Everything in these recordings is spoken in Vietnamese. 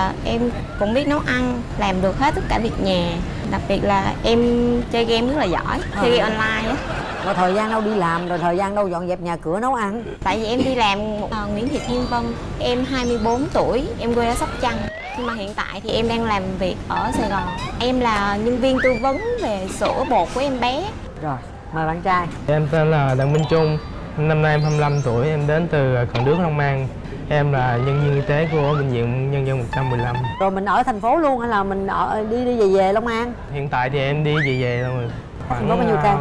À, em cũng biết nấu ăn, làm được hết tất cả việc nhà. Đặc biệt là em chơi game rất là giỏi, chơi game online á. Rồi thời gian đâu đi làm rồi thời gian đâu dọn dẹp nhà cửa nấu ăn? Tại vì em đi làm một uh, Nguyễn Thị Thiên Vân Em 24 tuổi, em quê ở Sóc Trăng. Nhưng mà hiện tại thì em đang làm việc ở Sài Gòn. Em là nhân viên tư vấn về sữa bột của em bé. Rồi, mời bạn trai. Em tên là Đặng Minh Trung. Năm nay em 25 tuổi, em đến từ Cần Đước, Long An Em là nhân viên y tế của Bệnh viện Nhân dân 115 Rồi mình ở thành phố luôn hay là mình ở đi đi về về Long An? Hiện tại thì em đi về về rồi Khoảng có bao nhiêu cây?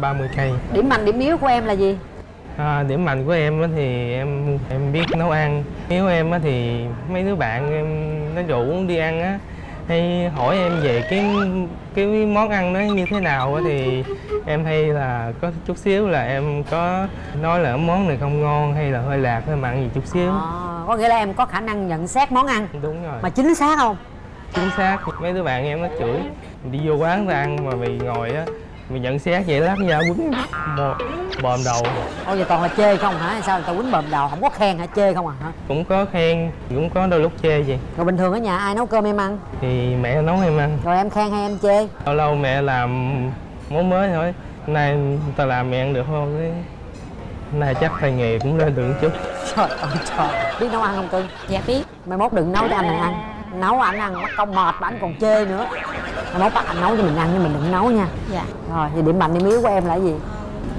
30 cây Điểm mạnh, điểm yếu của em là gì? à, Điểm mạnh của em thì em em biết nấu ăn Yếu em thì mấy đứa bạn em nó rủ đi ăn á hay hỏi em về cái cái món ăn nó như thế nào thì em hay là có chút xíu là em có nói là món này không ngon hay là hơi lạc hơi mặn gì chút xíu. À, có nghĩa là em có khả năng nhận xét món ăn. Đúng rồi. Mà chính xác không? Chính xác. Mấy đứa bạn em nó chửi đi vô quán ta ăn mà mày ngồi á mày nhận xét vậy lát ra quýnh bòm đầu. Ôi giờ toàn là chê không hả? Sao người ta quýnh bòm đầu? Không có khen hả? Chê không à hả? Cũng có khen cũng có đôi lúc chê gì rồi bình thường ở nhà ai nấu cơm em ăn? Thì mẹ nấu em ăn. Rồi em khen hay em chê? Lâu lâu mẹ làm món mới thôi. Nay ta làm mẹ ăn được không? Cái nay chắc tay nghề cũng lên được chút. Trời ơi trời. Biết nấu ăn không cưng? Dạ biết. Mai mốt đừng nấu cho anh này ăn nấu anh ăn mất công mệt mà anh còn chê nữa. Mốt bắt anh nấu cho mình ăn nhưng mình đừng nấu nha. Dạ. Rồi thì điểm mạnh điểm yếu của em là gì?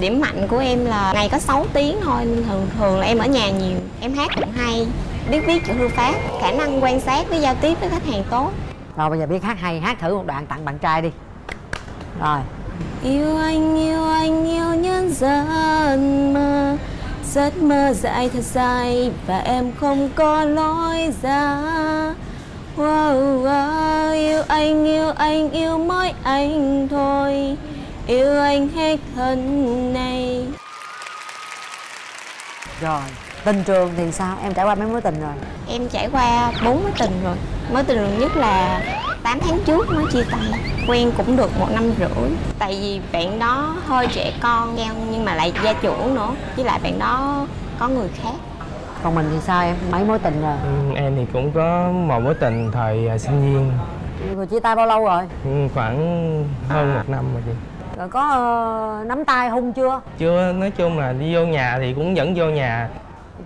Điểm mạnh của em là ngày có 6 tiếng thôi nên thường thường là em ở nhà nhiều. Em hát cũng hay biết viết chữ thư pháp khả năng quan sát với giao tiếp với khách hàng tốt. Rồi bây giờ biết hát hay hát thử một đoạn tặng bạn trai đi. Rồi. Yêu anh yêu anh yêu nhân gian mơ. Giấc mơ dài thật dài và em không có lối ra wow, wow, yêu anh yêu anh yêu mỗi anh thôi. Yêu anh hết thân này. Rồi tình trường thì sao? Em trải qua mấy mối tình rồi? Em trải qua bốn mối tình rồi. Mối tình gần nhất là 8 tháng trước mới chia tay. Quen cũng được một năm rưỡi. Tại vì bạn đó hơi trẻ con nhưng mà lại gia trưởng nữa. Với lại bạn đó có người khác còn mình thì sao em? Mấy mối tình rồi? Ừ, em thì cũng có một mối tình thời à, sinh viên. Rồi chia tay bao lâu rồi? Ừ, khoảng hơn một năm rồi chị. Rồi có uh, nắm tay hung chưa? Chưa nói chung là đi vô nhà thì cũng vẫn vô nhà.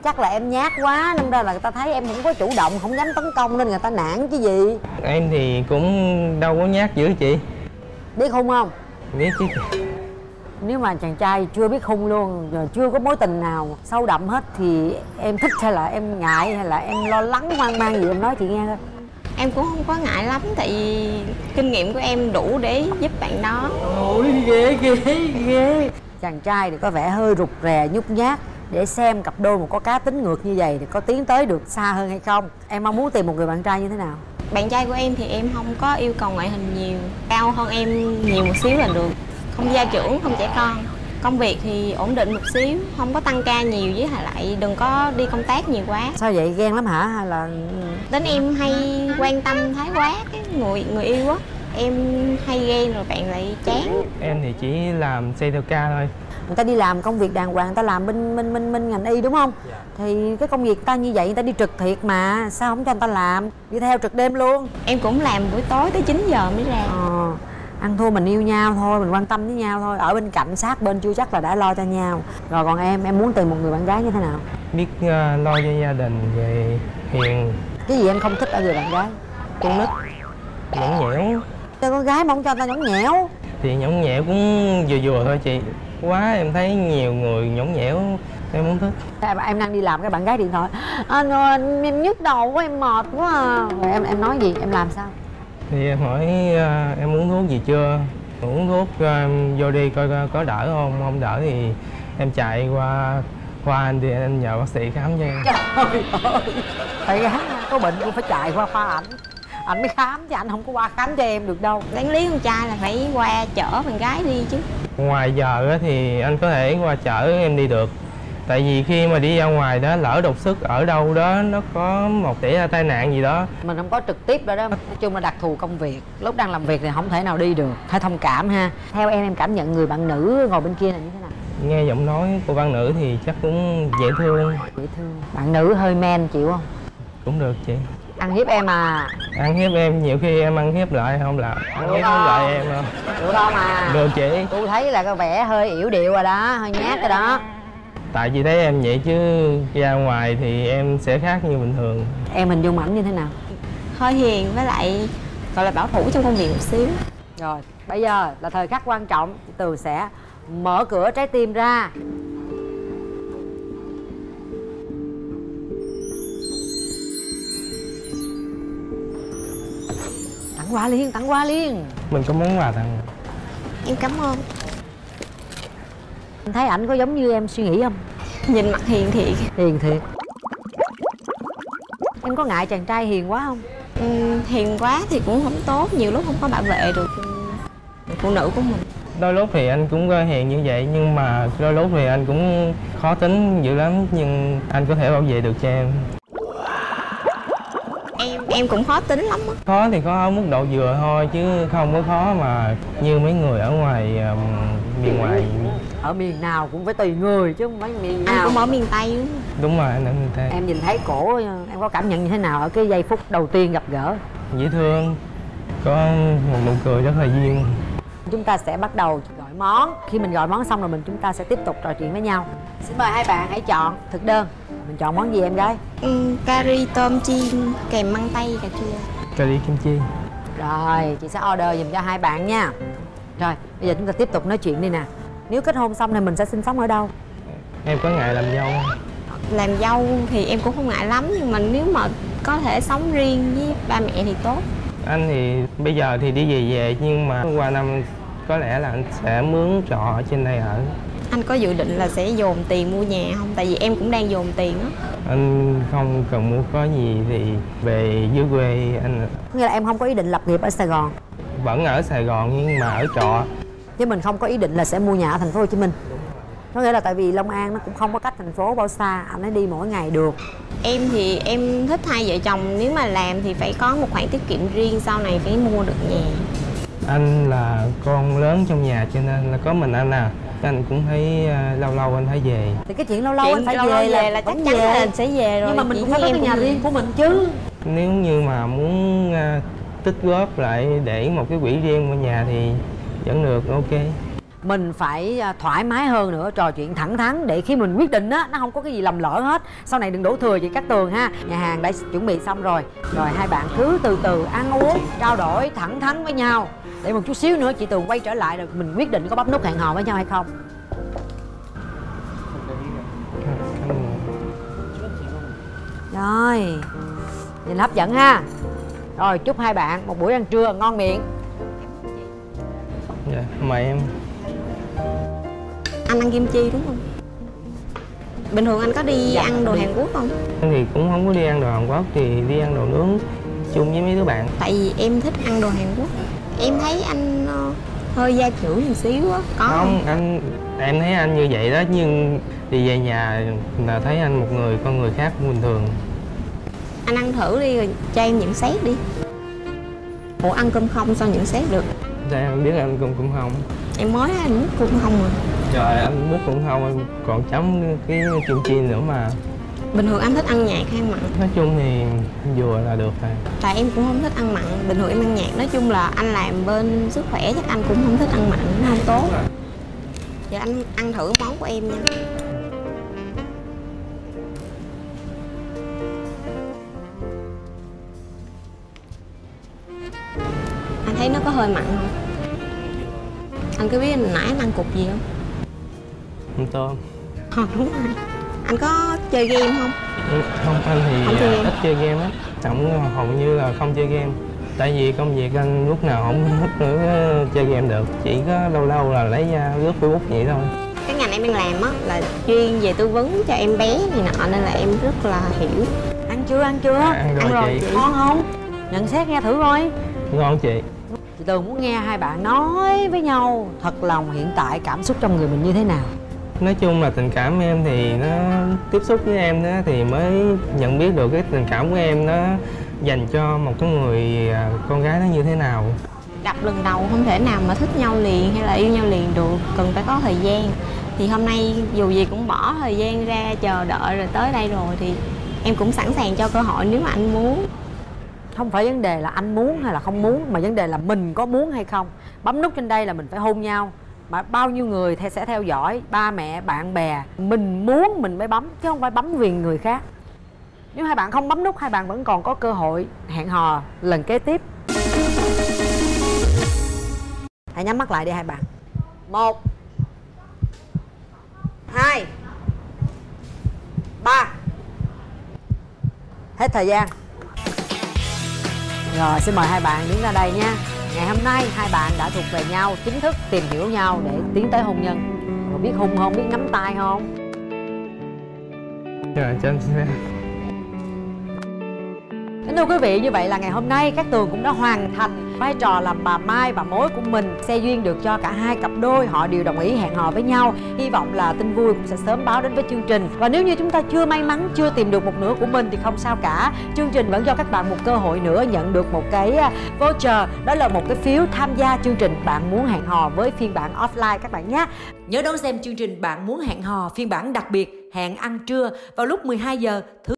Chắc là em nhát quá nên ra là người ta thấy em không có chủ động không dám tấn công nên người ta nản chứ gì. Em thì cũng đâu có nhát dữ chị. Biết hung không? Biết chứ nếu mà chàng trai chưa biết hung luôn rồi chưa có mối tình nào sâu đậm hết thì em thích hay là em ngại hay là em lo lắng hoang mang gì em nói chị nghe thôi. Em cũng không có ngại lắm tại vì kinh nghiệm của em đủ để giúp bạn đó. Ôi ghê ghê ghê. Chàng trai thì có vẻ hơi rụt rè nhút nhát. Để xem cặp đôi một có cá tính ngược như vậy thì có tiến tới được xa hơn hay không? Em mong muốn tìm một người bạn trai như thế nào? Bạn trai của em thì em không có yêu cầu ngoại hình nhiều. Cao hơn em nhiều một xíu là được không gia trưởng không trẻ con. Công việc thì ổn định một xíu không có tăng ca nhiều với lại đừng có đi công tác nhiều quá. Sao vậy? Ghen lắm hả? Hay là đến em hay quan tâm thái quá cái người người yêu á. Em hay ghen rồi bạn lại chán. Em thì chỉ làm xây theo ca thôi. Người ta đi làm công việc đàng hoàng người ta làm bên bên bên bên ngành y đúng không? Dạ. thì cái công việc người ta như vậy người ta đi trực thiệt mà sao không cho người ta làm? Đi theo trực đêm luôn. Em cũng làm buổi tối tới 9 giờ mới ra. Ờ ăn thua mình yêu nhau thôi mình quan tâm với nhau thôi. Ở bên cạnh sát bên chưa chắc là đã lo cho nhau. Rồi còn em em muốn tìm một người bạn gái như thế nào? Biết uh, lo cho gia đình về hiền. Cái gì em không thích ở người bạn gái? Con nít. Nhõng nhẽo. Cho con gái mà không cho ta nhõng nhẽo. Thì nhõng nhẽo cũng vừa vừa thôi chị. Quá em thấy nhiều người nhõng nhẽo em không thích. Em, em đang đi làm cái bạn gái điện thoại. Anh ơi em nhức đầu quá em mệt quá à. rồi em em nói gì em làm sao thì em hỏi uh, em uống thuốc gì chưa? Uống thuốc uh, vô đi coi có đỡ không? Không đỡ thì em chạy qua khoa anh thì anh nhờ bác sĩ khám cho em. Trời ơi có bệnh cũng phải chạy qua khoa ảnh. Anh mới khám chứ anh không có qua khám cho em được đâu. Đáng lý con trai là phải qua chở bạn gái đi chứ. Ngoài giờ thì anh có thể qua chở em đi được tại vì khi mà đi ra ngoài đó lỡ đột sức ở đâu đó nó có một xảy ra tai nạn gì đó. Mình không có trực tiếp đó đó. Nói chung là đặc thù công việc. Lúc đang làm việc thì không thể nào đi được. Phải thông cảm ha. Theo em em cảm nhận người bạn nữ ngồi bên kia là như thế nào? Nghe giọng nói của bạn nữ thì chắc cũng dễ thương. Dễ thương. Bạn nữ hơi men chịu không? Cũng được chị. Ăn hiếp em à? Ăn hiếp em nhiều khi em ăn hiếp lại không lại. Ăn hiếp không lại em đâu được không à? Được chị. Tôi thấy là có vẻ hơi yểu điệu rồi đó hơi nhát rồi đó tại chị thấy em vậy chứ ra ngoài thì em sẽ khác như bình thường. Em hình dung ảnh như thế nào? Hơi hiền với lại gọi là bảo thủ trong công việc một xíu. Rồi bây giờ là thời khắc quan trọng. Tường sẽ mở cửa trái tim ra. Tặng quà liền tặng quà liền. Mình có món quà tặng. Em cảm ơn thấy ảnh có giống như em suy nghĩ không? Nhìn mặt hiền thiệt. Hiền thiệt. Em có ngại chàng trai hiền quá không? Ừm, hiền quá thì cũng không tốt nhiều lúc không có bảo vệ được phụ nữ của mình. Đôi lúc thì anh cũng hiền như vậy nhưng mà đôi lúc thì anh cũng khó tính dữ lắm nhưng anh có thể bảo vệ được cho em. Em em cũng khó tính lắm á. Khó thì có ở mức độ vừa thôi chứ không có khó mà như mấy người ở ngoài um, miền ngoài ở miền nào cũng phải tùy người chứ không phải miền anh nào cũng ở miền tây đúng không? đúng rồi anh ở miền tây. Em nhìn thấy cổ em có cảm nhận như thế nào ở cái giây phút đầu tiên gặp gỡ? Dễ thương có một nụ cười rất là duyên. Chúng ta sẽ bắt đầu gọi món. Khi mình gọi món xong rồi mình chúng ta sẽ tiếp tục trò chuyện với nhau. Xin mời hai bạn hãy chọn thực đơn. Mình chọn món gì em gái? Ừm, cà ri tôm chiên kèm măng tây cà chua. Cà ri kim chi. Rồi chị sẽ order dùm cho hai bạn nha. Rồi bây giờ chúng ta tiếp tục nói chuyện đi nè nếu kết hôn xong thì mình sẽ sinh sống ở đâu? Em có ngại làm dâu không? làm dâu thì em cũng không ngại lắm nhưng mà nếu mà có thể sống riêng với ba mẹ thì tốt. Anh thì bây giờ thì đi về về nhưng mà qua năm có lẽ là anh sẽ mướn trọ ở trên đây ở. Anh có dự định là sẽ dồn tiền mua nhà không? Tại vì em cũng đang dồn tiền á. Anh không cần mua có gì thì về dưới quê anh có nghĩa là em không có ý định lập nghiệp ở sài gòn? Vẫn ở sài gòn nhưng mà ở trọ chứ mình không có ý định là sẽ mua nhà ở thành phố hồ chí minh. Có nghĩa là tại vì long an nó cũng không có cách thành phố bao xa anh ấy đi mỗi ngày được. Em thì em thích hai vợ chồng nếu mà làm thì phải có một khoản tiết kiệm riêng sau này phải mua được nhà. Anh là con lớn trong nhà cho nên là có mình anh à. Anh cũng thấy à, lâu lâu anh phải về. Thì cái chuyện lâu lâu Chuyện anh phải lâu về, lâu là, là chắc chắn về. là sẽ về rồi nhưng mà mình cũng phải có cái nhà cũng riêng của mình chứ. Nếu như mà muốn à, tích góp lại để một cái quỹ riêng mua nhà thì vẫn được, ok. Mình phải à, thoải mái hơn nữa, trò chuyện thẳng thắn để khi mình quyết định á, nó không có cái gì lầm lỡ hết. Sau này đừng đổ thừa chị cát tường ha. Nhà hàng đã chuẩn bị xong rồi. Rồi hai bạn cứ từ từ ăn uống, trao đổi thẳng thắn với nhau. Để một chút xíu nữa chị tường quay trở lại rồi mình quyết định có bấm nút hẹn hò với nhau hay không. Rồi, nhìn hấp dẫn ha. Rồi, chúc hai bạn một buổi ăn trưa ngon miệng dạ mời em. Anh ăn kim chi đúng không? Bình thường anh có đi Dạ, ăn đồ đi. hàn quốc không? Anh thì cũng không có đi ăn đồ Hàn Quốc thì đi ăn đồ nướng chung với mấy đứa bạn. Tại vì em thích ăn đồ hàn quốc. Em thấy anh ờ, hơi gia trưởng một xíu á có không không? anh em thấy anh như vậy đó nhưng đi về nhà là thấy anh một người con người khác bình thường. Anh ăn thử đi rồi cho em nhận xét đi. Ủa ăn cơm không sao nhận xét được sao em biết anh cũng cũng không? Em mới anh múc cơm không rồi. Trời anh múc cũng không em còn chấm cái kim chi nữa mà. Bình thường anh thích ăn nhạt hay mặn? Nói chung thì vừa là được rồi. Tại em cũng không thích ăn mặn. Bình thường em ăn nhạt nói chung là anh làm bên sức khỏe chắc anh cũng không thích ăn mặn nó không tốt. Giờ anh ăn thử món của em nha hơi mặn không anh có biết hồi nãy anh ăn cục gì không? Không tôm Ờ đúng rồi. Anh có chơi game không? Ừ, không anh thì Không chơi game. ít chơi game á không hầu như là không chơi game. Tại vì công việc anh lúc nào không thích nữa chơi game được. Chỉ có lâu lâu là lấy ra lướt facebook vậy thôi. Cái ngành em đang làm á là chuyên về tư vấn cho em bé này nọ nên là em rất là hiểu. Ăn chưa ăn chưa? Ăn rồi. chị. ngon không? Nhận xét nghe thử coi. Ngon chị chị tường muốn nghe hai bạn nói với nhau thật lòng hiện tại cảm xúc trong người mình như thế nào. Nói chung là tình cảm em thì nó tiếp xúc với em đó thì mới nhận biết được cái tình cảm của em nó dành cho một cái người à, con gái nó như thế nào. Gặp lần đầu không thể nào mà thích nhau liền hay là yêu nhau liền được Cần phải có thời gian. Thì hôm nay dù gì cũng bỏ thời gian ra chờ đợi rồi tới đây rồi Thì em cũng sẵn sàng cho cơ hội nếu mà anh muốn không phải vấn đề là anh muốn hay là không muốn, mà vấn đề là mình có muốn hay không. Bấm nút trên đây là mình phải hôn nhau. Mà bao nhiêu người sẽ theo dõi? Ba mẹ, bạn bè. Mình muốn mình mới bấm, chứ không phải bấm vì người khác. Nếu hai bạn không bấm nút, hai bạn vẫn còn có cơ hội hẹn hò lần kế tiếp. Hãy nhắm mắt lại đi hai bạn. Một, hai, ba. Hết thời gian rồi, xin mời hai bạn đứng ra đây nha. Ngày hôm nay, hai bạn đã thuộc về nhau, chính thức tìm hiểu nhau để tiến tới hôn nhân. Rồi biết hôn không, biết nắm tay không? Rồi cho anh Kính thưa quý vị, như vậy là ngày hôm nay các Tường cũng đã hoàn thành vai trò làm bà Mai, bà mối của mình. Xe duyên được cho cả hai cặp đôi, họ đều đồng ý hẹn hò với nhau. Hy vọng là tin vui cũng sẽ sớm báo đến với chương trình. Và nếu như chúng ta chưa may mắn, chưa tìm được một nửa của mình thì không sao cả. Chương trình vẫn cho các bạn một cơ hội nữa nhận được một cái à, voucher. Đó là một cái phiếu tham gia chương trình Bạn muốn hẹn hò với phiên bản offline các bạn nhé. Nhớ đón xem chương trình Bạn muốn hẹn hò phiên bản đặc biệt hẹn ăn trưa vào lúc 12 giờ thứ